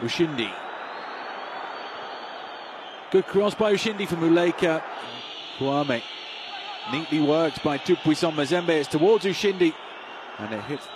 Ushindi. Good cross by Ushindi from Muleka. Kwame. Neatly worked by Tupuisan Mazembe. It's towards Ushindi. And it hits